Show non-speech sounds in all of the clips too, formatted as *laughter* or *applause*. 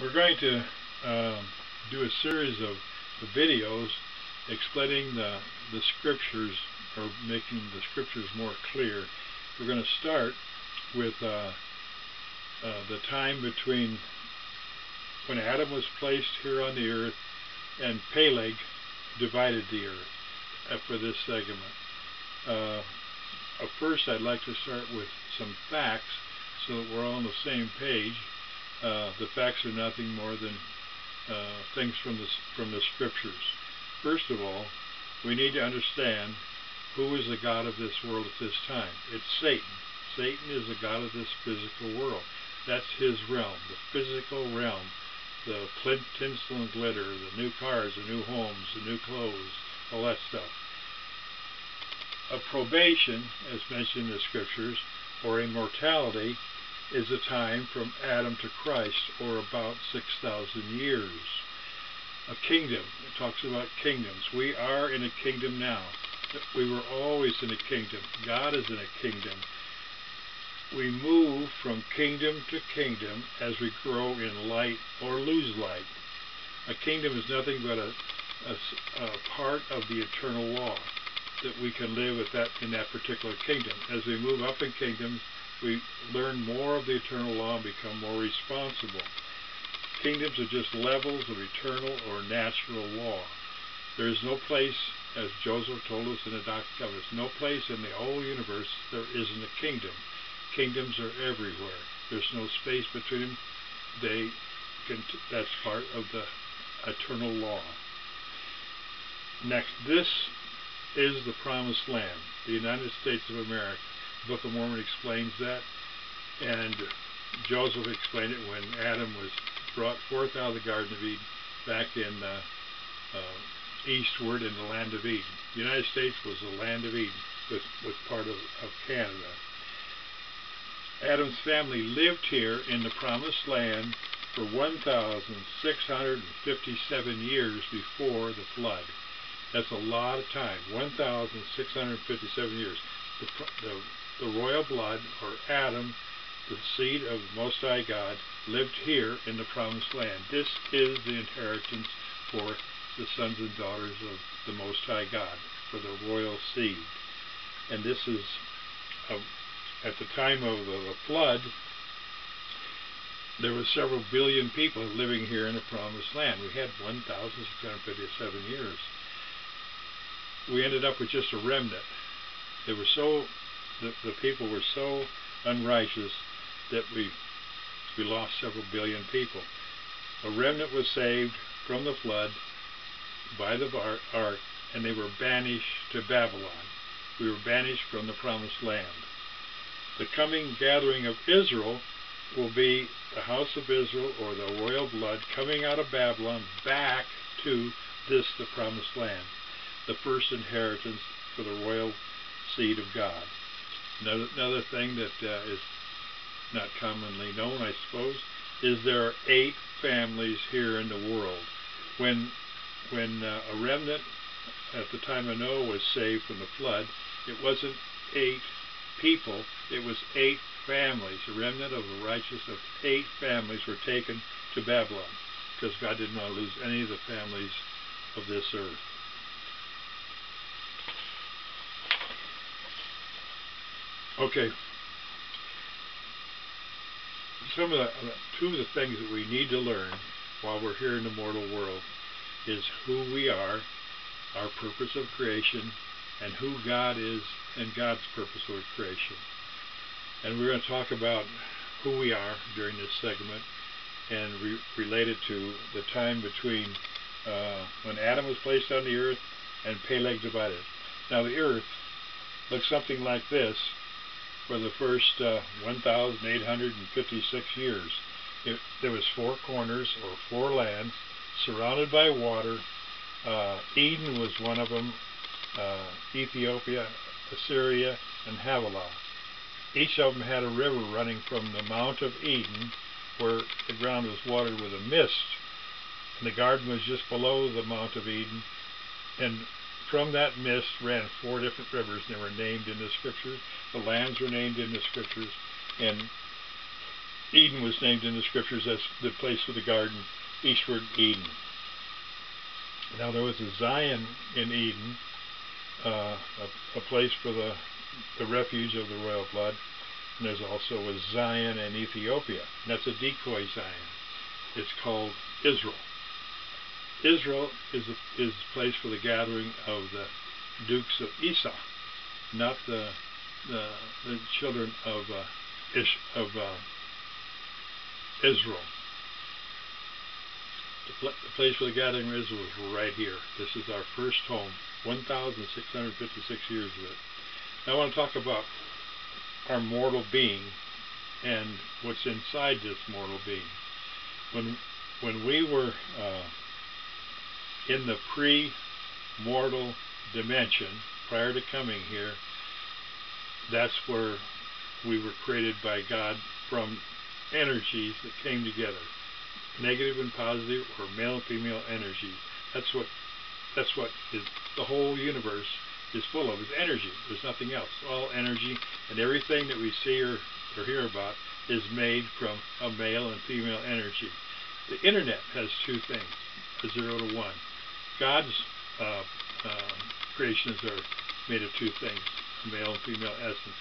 We're going to um, do a series of videos explaining the, the scriptures or making the scriptures more clear. We're going to start with uh, uh, the time between when Adam was placed here on the earth and Peleg divided the earth uh, for this segment. Uh, first, I'd like to start with some facts so that we're all on the same page uh, the facts are nothing more than uh, things from the, from the scriptures. First of all, we need to understand who is the God of this world at this time. It's Satan. Satan is the God of this physical world. That's his realm, the physical realm. The tinsel and glitter, the new cars, the new homes, the new clothes, all that stuff. A probation, as mentioned in the scriptures, or immortality, is a time from Adam to Christ, or about 6,000 years. A kingdom, it talks about kingdoms. We are in a kingdom now. We were always in a kingdom. God is in a kingdom. We move from kingdom to kingdom as we grow in light or lose light. A kingdom is nothing but a, a, a part of the eternal law that we can live with that in that particular kingdom. As we move up in kingdoms, we learn more of the eternal law and become more responsible. Kingdoms are just levels of eternal or natural law. There is no place, as Joseph told us in the Doctrine Covenants, no place in the whole universe there isn't a kingdom. Kingdoms are everywhere. There's no space between them. They can, that's part of the eternal law. Next, this is the promised land, the United States of America. Book of Mormon explains that, and Joseph explained it when Adam was brought forth out of the Garden of Eden back in uh, uh, eastward in the land of Eden. The United States was the land of Eden, was, was part of, of Canada. Adam's family lived here in the promised land for 1,657 years before the flood. That's a lot of time, 1,657 years. The, the the royal blood, or Adam, the seed of Most High God, lived here in the Promised Land. This is the inheritance for the sons and daughters of the Most High God, for the royal seed. And this is, uh, at the time of the, the flood, there were several billion people living here in the Promised Land. We had 1,657 years. We ended up with just a remnant. They were so the, the people were so unrighteous that we we lost several billion people. A remnant was saved from the flood by the ark, and they were banished to Babylon. We were banished from the promised land. The coming gathering of Israel will be the house of Israel or the royal blood coming out of Babylon back to this, the promised land, the first inheritance for the royal seed of God. Another, another thing that uh, is not commonly known, I suppose, is there are eight families here in the world. When, when uh, a remnant at the time of Noah was saved from the flood, it wasn't eight people, it was eight families. A remnant of the righteous of eight families were taken to Babylon because God did not lose any of the families of this earth. Okay. Some of the two of the things that we need to learn while we're here in the mortal world is who we are, our purpose of creation, and who God is and God's purpose of creation. And we're going to talk about who we are during this segment and re related to the time between uh, when Adam was placed on the earth and Peleg divided. Now the earth looks something like this for the first uh, 1,856 years. It, there was four corners or four lands surrounded by water. Uh, Eden was one of them, uh, Ethiopia, Assyria, and Havilah. Each of them had a river running from the Mount of Eden, where the ground was watered with a mist. And the garden was just below the Mount of Eden. And from that mist ran four different rivers, they were named in the scriptures. The lands were named in the scriptures, and Eden was named in the scriptures as the place for the garden, eastward Eden. Now there was a Zion in Eden, uh, a, a, place for the, the refuge of the royal blood, and there's also a Zion in Ethiopia. And that's a decoy Zion. It's called Israel. Israel is a, is a place for the gathering of the dukes of Esau, not the the, the children of uh, Ish, of uh, Israel. The, pl the, place for the gathering of Israel is right here. This is our first home, 1,656 years of it. Now I want to talk about our mortal being and what's inside this mortal being. When when we were uh, in the pre-mortal dimension prior to coming here, that's where we were created by God from energies that came together, negative and positive, or male and female energy. That's what that's what is the whole universe is full of is energy. There's nothing else. All energy and everything that we see or, or hear about is made from a male and female energy. The internet has two things, a zero to one. God's uh, uh, creations are made of two things, male and female essence.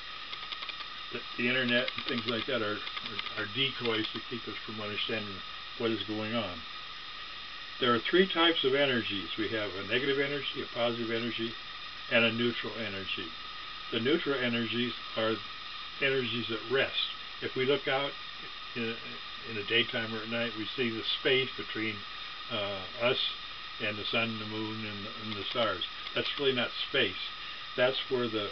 The, the internet and things like that are, are, are decoys to keep us from understanding what is going on. There are three types of energies. We have a negative energy, a positive energy, and a neutral energy. The neutral energies are energies at rest. If we look out in, in the daytime or at night, we see the space between uh, us and the sun, the moon, and the, and the stars. That's really not space that's where the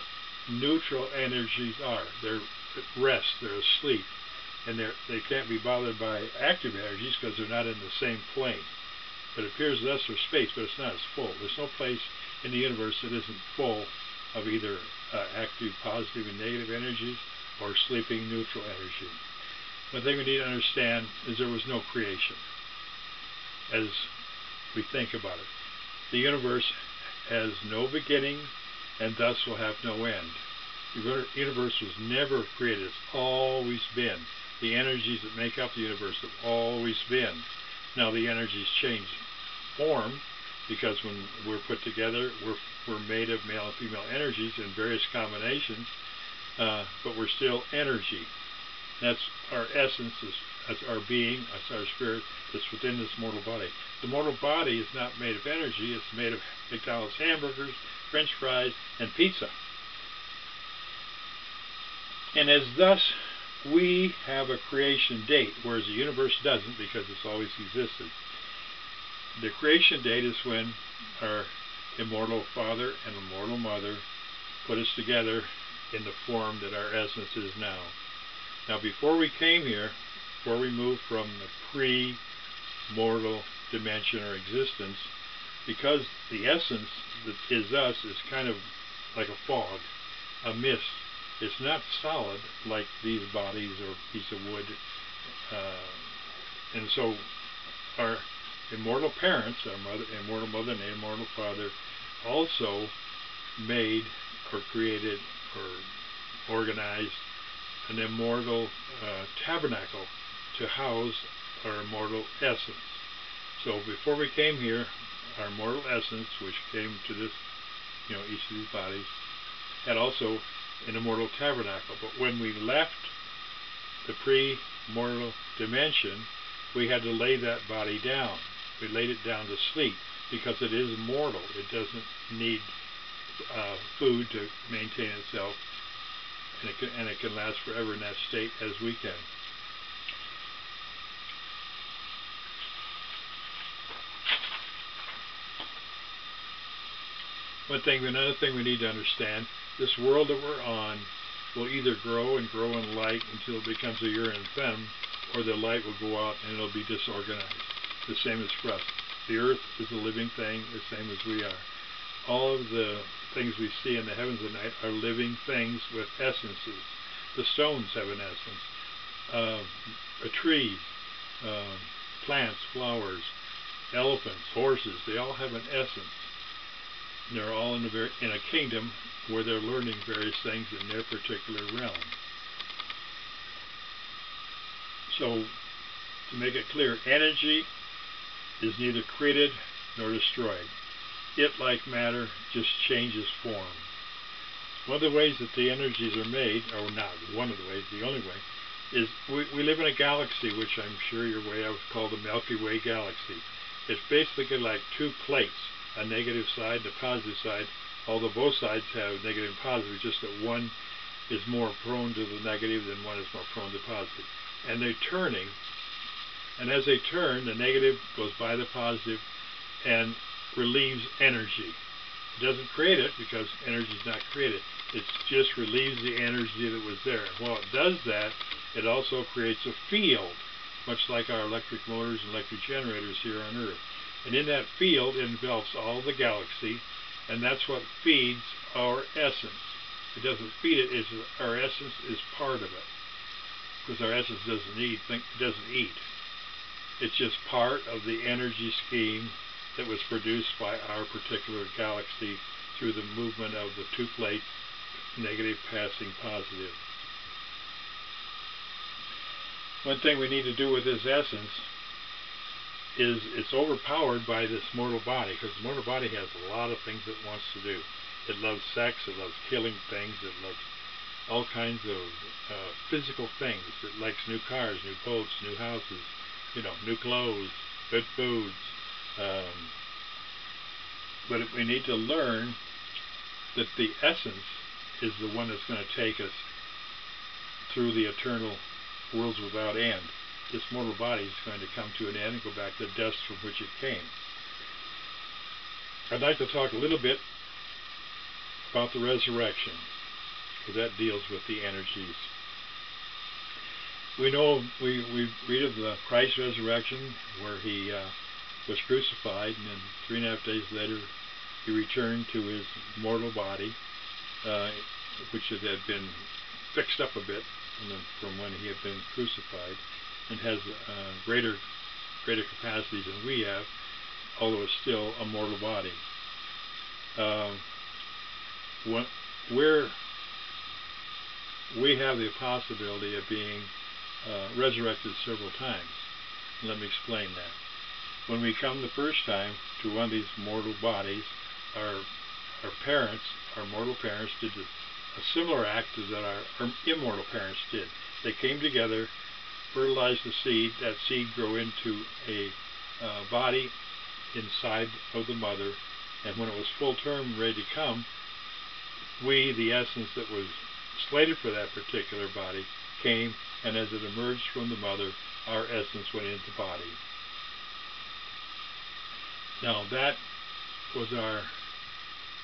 neutral energies are. They're at rest, they're asleep, and they're, they can't be bothered by active energies because they're not in the same plane. It appears to us there's space, but it's not as full. There's no place in the universe that isn't full of either uh, active, positive, and negative energies or sleeping neutral energy. One thing we need to understand is there was no creation as we think about it. The universe has no beginning and thus will have no end. The universe was never created. It's always been. The energies that make up the universe have always been. Now the energies change form because when we're put together, we're, we're made of male and female energies in various combinations, uh, but we're still energy. That's our essence, that's our being, that's our spirit that's within this mortal body. The mortal body is not made of energy, it's made of McDonald's hamburgers, french fries, and pizza. And as thus we have a creation date, whereas the universe doesn't because it's always existed. The creation date is when our immortal father and immortal mother put us together in the form that our essence is now. Now before we came here, before we move from the pre-mortal dimension or existence, because the essence that is us is kind of like a fog, a mist. It's not solid like these bodies or piece of wood. Uh, and so our immortal parents, our mother, immortal mother and immortal father, also made or created or organized an immortal uh, tabernacle to house our immortal essence. So before we came here, our mortal essence, which came to this, you know, each of these bodies, had also an immortal tabernacle. But when we left the pre-mortal dimension, we had to lay that body down. We laid it down to sleep because it is mortal. It doesn't need uh, food to maintain itself, and it, can, and it can last forever in that state as we can. One thing, another thing we need to understand, this world that we're on will either grow and grow in light until it becomes a Urim and Thummim, or the light will go out and it'll be disorganized. The same as for us. The earth is a living thing, the same as we are. All of the things we see in the heavens at night are living things with essences. The stones have an essence. Uh, a tree, uh, plants, flowers, elephants, horses, they all have an essence they're all in a, very, in a kingdom where they're learning various things in their particular realm. So, to make it clear, energy is neither created nor destroyed. It, like matter, just changes form. One of the ways that the energies are made, or not one of the ways, the only way, is we, we live in a galaxy, which I'm sure you're aware of, called the Milky Way galaxy. It's basically like two plates, a negative side and a positive side, although both sides have negative and positive, just that one is more prone to the negative than one is more prone to positive. And they're turning, and as they turn, the negative goes by the positive and relieves energy. It doesn't create it because energy is not created. It just relieves the energy that was there. While it does that, it also creates a field, much like our electric motors and electric generators here on Earth. And in that field envelops all the galaxy, and that's what feeds our essence. It doesn't feed it, it's, our essence is part of it. Because our essence doesn't eat, think, doesn't eat. It's just part of the energy scheme that was produced by our particular galaxy through the movement of the two plates, negative passing positive. One thing we need to do with this essence is it's overpowered by this mortal body because the mortal body has a lot of things it wants to do. It loves sex, it loves killing things, it loves all kinds of uh, physical things. It likes new cars, new boats, new houses, you know, new clothes, good foods. Um, but we need to learn that the essence is the one that's going to take us through the eternal worlds without end. This mortal body is going to come to an end and go back to the dust from which it came. I'd like to talk a little bit about the resurrection, because that deals with the energies. We know, we, we read of the Christ resurrection, where he uh, was crucified, and then three and a half days later, he returned to his mortal body, uh, which had been fixed up a bit from, when he had been crucified, and has uh, greater greater capacities than we have, although it's still a mortal body. Um, where we have the possibility of being uh, resurrected several times. Let me explain that. When we come the first time to one of these mortal bodies, our our parents, our mortal parents, did a similar act as that our, our immortal parents did. They came together, fertilized the seed. That seed grew into a uh, body inside of the mother, and when it was full term, ready to come, we, the essence that was slated for that particular body, came, and as it emerged from the mother, our essence went into the body. Now that was our,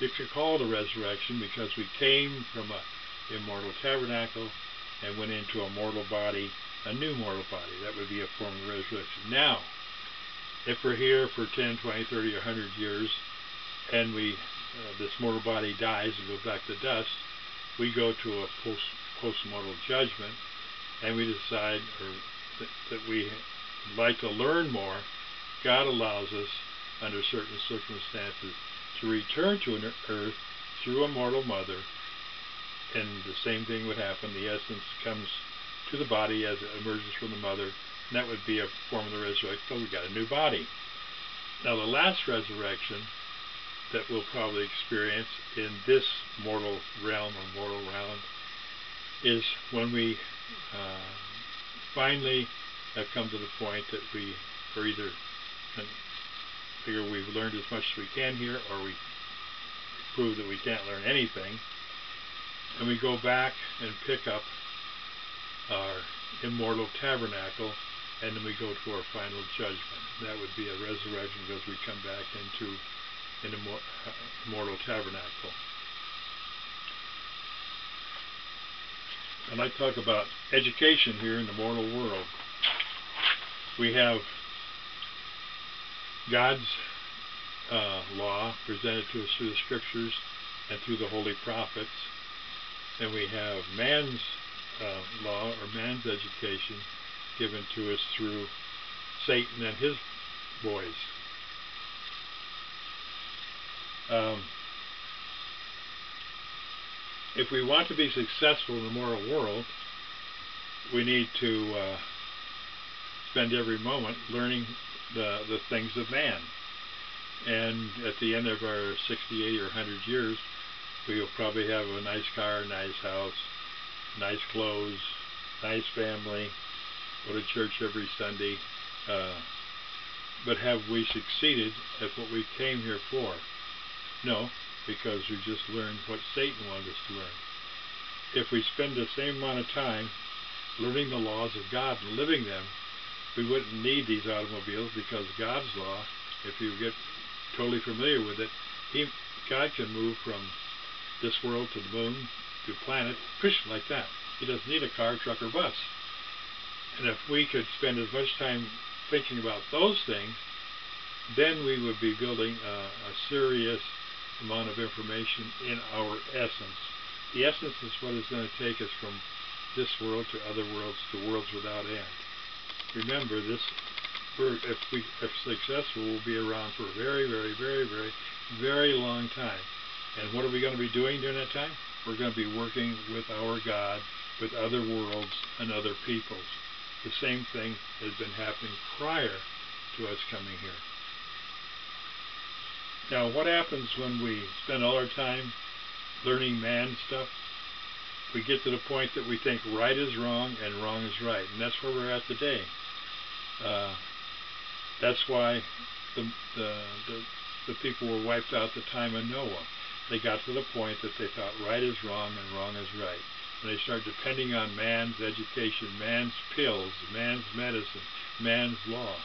if you could call it a resurrection because we came from a immortal tabernacle and went into a mortal body, a new mortal body. That would be a form of resurrection. Now, if we're here for 10, 20, 30, or 100 years, and we uh, this mortal body dies and goes back to dust, we go to a post post-mortal judgment, and we decide or th that we like to learn more. God allows us, under certain circumstances, to return to an earth through a mortal mother, and the same thing would happen. The essence comes to the body as it emerges from the mother, and that would be a form of the resurrection. So we got a new body. Now the last resurrection that we'll probably experience in this mortal realm or mortal realm is when we uh, finally have come to the point that we are either figure we've learned as much as we can here or we prove that we can't learn anything and we go back and pick up our immortal tabernacle and then we go to our final judgment. That would be a resurrection because we come back into in a uh, mortal tabernacle. And to talk about education here in the mortal world. We have God's uh, law presented to us through the scriptures and through the holy prophets, and we have man's uh, law or man's education given to us through Satan and his boys. Um, if we want to be successful in the moral world, we need to uh, spend every moment learning the, the things of man. And at the end of our 68 or 100 years, we'll probably have a nice car, a nice house, nice clothes, nice family, go to church every Sunday. Uh, but have we succeeded at what we came here for? No, because we just learned what Satan wanted us to learn. If we spend the same amount of time learning the laws of God and living them, we wouldn't need these automobiles because God's law, if you get totally familiar with it, he, God can move from this world to the moon to planet, fish like that. He doesn't need a car, truck, or bus. And if we could spend as much time thinking about those things, then we would be building a, a serious amount of information in our essence. The essence is what is going to take us from this world to other worlds to worlds without end. Remember, this if we if successful, we'll be around for a very, very, very, very, very long time. And what are we going to be doing during that time? We're going to be working with our God, with other worlds and other peoples. The same thing has been happening prior to us coming here. Now, what happens when we spend all our time learning man stuff? We get to the point that we think right is wrong and wrong is right, and that's where we're at today. Uh, that's why the, the, the, the people were wiped out the time of Noah. They got to the point that they thought right is wrong and wrong is right. And they start depending on man's education, man's pills, man's medicine, man's law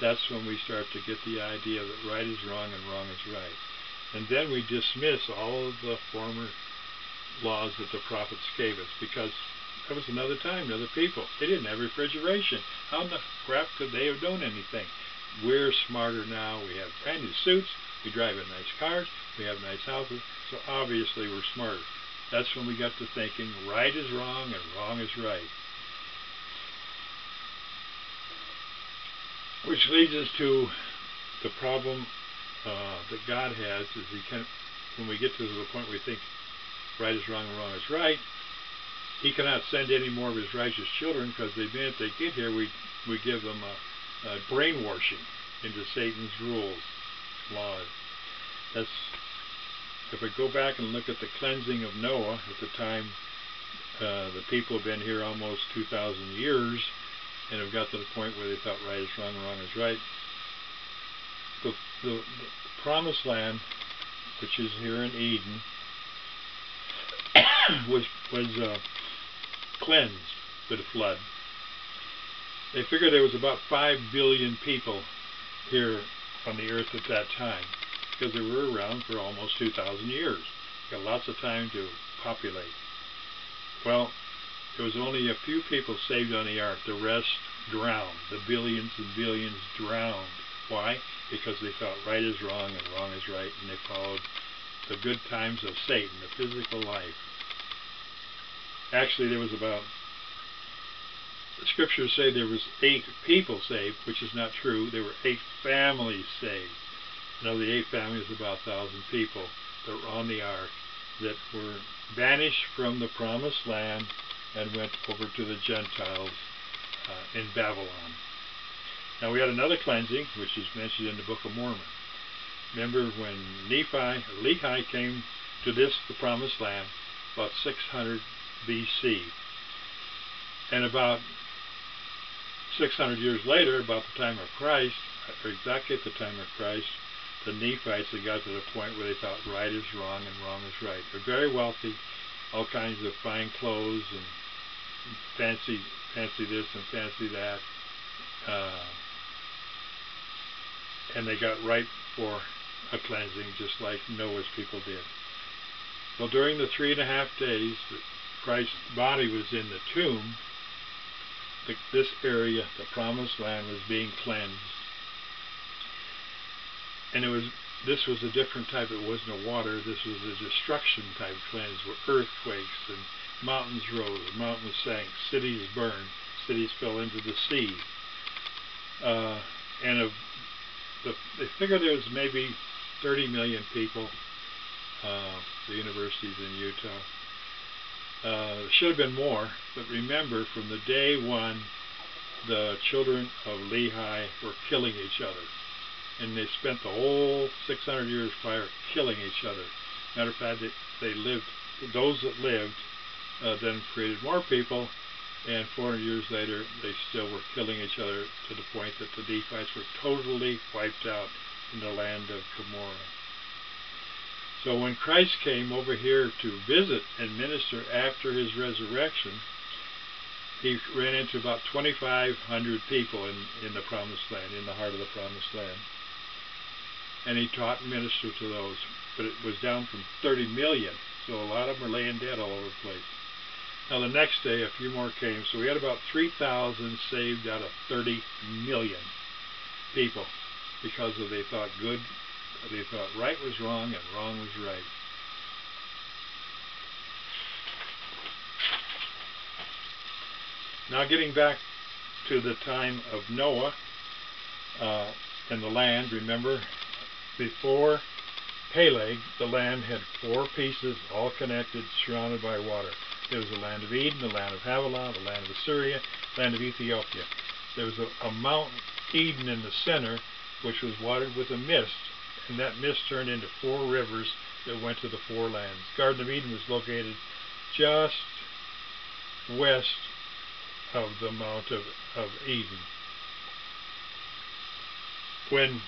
that's when we start to get the idea that right is wrong and wrong is right. And then we dismiss all of the former laws that the prophets gave us because that was another time, another people. They didn't have refrigeration. How in the crap could they have done anything? We're smarter now. We have brand new suits. We drive in nice cars. We have nice houses. So obviously we're smarter. That's when we got to thinking right is wrong and wrong is right. Which leads us to the problem uh, that God has is he can when we get to the point where we think right is wrong and wrong is right, he cannot send any more of his righteous children because the minute they get here, we we give them a, a brainwashing into Satan's rules, laws. That's if we go back and look at the cleansing of Noah at the time, uh, the people have been here almost 2,000 years and have got to the point where they thought right is wrong, wrong is right. The, the, the promised land, which is here in Eden, *coughs* was was uh, cleansed with a flood. They figured there was about five billion people here on the earth at that time because they were around for almost 2,000 years. Got lots of time to populate. Well, there was only a few people saved on the ark. The rest drowned. The billions and billions drowned. Why? Because they thought right is wrong and wrong is right, and they followed the good times of Satan, the physical life. Actually, there was about the scriptures say there was eight people saved, which is not true. There were eight families saved. Know, the eight families, about a thousand people that were on the ark that were banished from the promised land and went over to the Gentiles uh, in Babylon. Now we had another cleansing, which is mentioned in the Book of Mormon. Remember when Nephi, Lehi came to this, the promised land, about 600 BC. And about 600 years later, about the time of Christ, or exactly at the time of Christ, the Nephites had got to the point where they thought right is wrong and wrong is right. They're very wealthy, all kinds of fine clothes and fancy fancy this and fancy that. Uh, and they got right for a cleansing just like Noah's people did. Well, during the three and a half days that Christ's body was in the tomb, the, this area, the promised land, was being cleansed. And it was this was a different type. It wasn't a water. This was a destruction type cleanse, where earthquakes and Mountains rose, mountains sank, cities burned, cities fell into the sea. Uh, and of the, they figured there was maybe 30 million people. Uh, the universities in Utah. Uh, should have been more, but remember, from the day one the children of Lehi were killing each other. And they spent the whole 600 years prior killing each other. Matter of fact, they, they lived, those that lived uh, then created more people, and 400 years later, they still were killing each other to the point that the Nephites were totally wiped out in the land of Cumorah. So when Christ came over here to visit and minister after his resurrection, he ran into about 2,500 people in, in the Promised Land, in the heart of the Promised Land. And he taught and ministered to those. But it was down from 30 million, so a lot of them are laying dead all over the place. Now the next day, a few more came, so we had about 3,000 saved out of 30 million people because of they thought good, they thought right was wrong and wrong was right. Now getting back to the time of Noah uh, and the land, remember, before Peleg, the land had four pieces, all connected, surrounded by water. There was the land of Eden, the land of Havilah, the land of Assyria, the land of Ethiopia. There was a, a Mount Eden in the center, which was watered with a mist, and that mist turned into four rivers that went to the four lands. Garden of Eden was located just west of the Mount of, of Eden. When,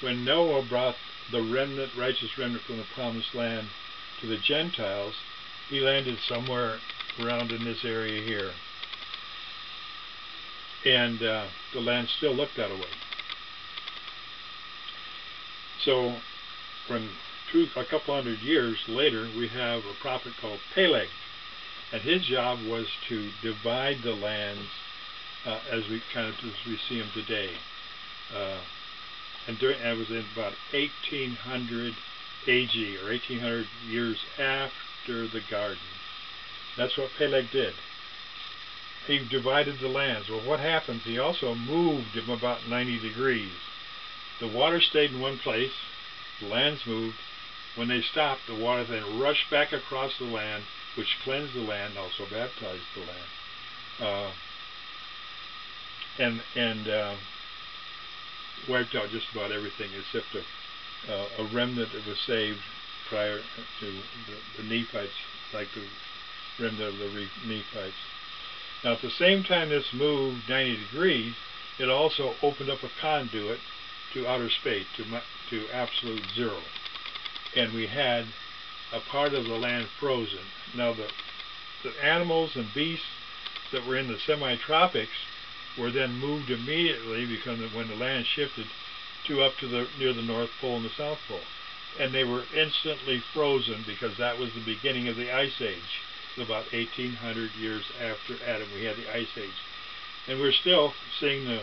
when Noah brought the remnant, righteous remnant from the promised land to the Gentiles, he landed somewhere around in this area here. And uh, the land still looked that way. So, when two, a couple hundred years later, we have a prophet called Peleg and his job was to divide the lands uh, as we kind of as we see them today. Uh, and during it was in about 1800 AG or 1800 years after the garden. That's what Peleg did. He divided the lands. Well, what happens? He also moved them about 90 degrees. The water stayed in one place. The lands moved. When they stopped, the water then rushed back across the land which cleansed the land, also baptized the land. Uh, and and uh, wiped out just about everything except a, uh, a remnant that was saved prior to the, the Nephites, like the remnant of the Nephites. Now, at the same time this moved 90 degrees, it also opened up a conduit to outer space, to, to absolute zero. And we had a part of the land frozen. Now the, the animals and beasts that were in the semi-tropics were then moved immediately because when the land shifted to up to the near the North Pole and the South Pole. And they were instantly frozen because that was the beginning of the Ice Age. About 1800 years after Adam, we had the Ice Age. And we're still seeing the,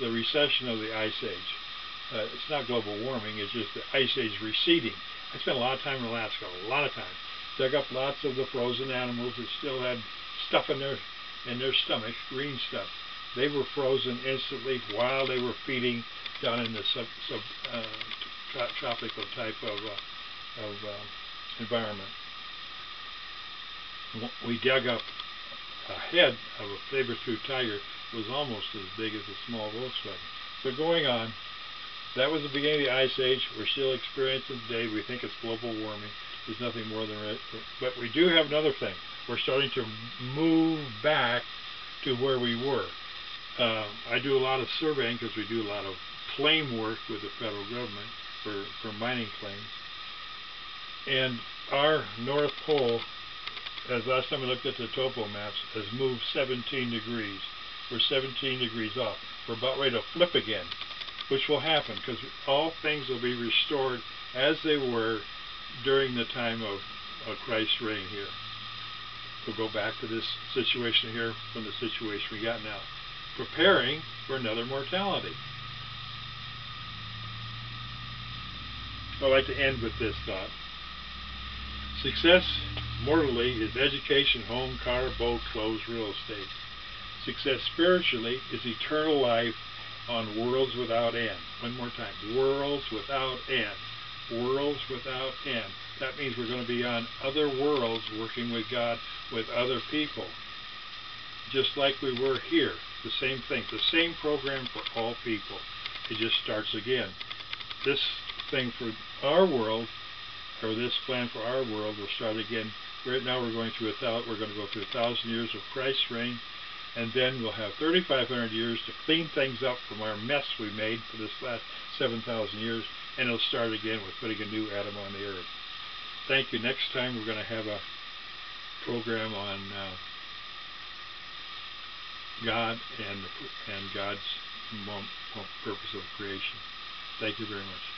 the recession of the Ice Age. Uh, it's not global warming, it's just the Ice Age receding. I spent a lot of time in Alaska, a lot of time. Dug up lots of the frozen animals that still had stuff in their in their stomachs, green stuff. They were frozen instantly while they were feeding down in the sub, sub uh, tropical type of uh, of uh, environment. We dug up a head of a saber-tooth tiger was almost as big as a small Volkswagen. So going on, that was the beginning of the Ice Age. We're still experiencing today. We think it's global warming. There's nothing more than it. But we do have another thing. We're starting to move back to where we were. Uh, I do a lot of surveying because we do a lot of claim work with the federal government for, for mining claims. And our North Pole, as last time we looked at the topo maps, has moved 17 degrees. We're 17 degrees off. We're about ready to flip again which will happen because all things will be restored as they were during the time of, of Christ's reign here. We'll go back to this situation here from the situation we got now, preparing for another mortality. I'd like to end with this thought. Success mortally is education, home, car, boat, clothes, real estate. Success spiritually is eternal life on worlds without end. One more time. Worlds without end. Worlds without end. That means we're going to be on other worlds working with God with other people. just like we were here. The same thing. The same program for all people. It just starts again. This thing for our world, or this plan for our world, will start again. Right now we're going through a thousand. We're going to go through a thousand years of Christ's reign, and then we'll have 3,500 years to clean things up from our mess we made for this last 7,000 years, and it'll start again with putting a new Adam on the earth. Thank you. Next time we're going to have a program on. Uh, God and and God's um, purpose of creation. Thank you very much.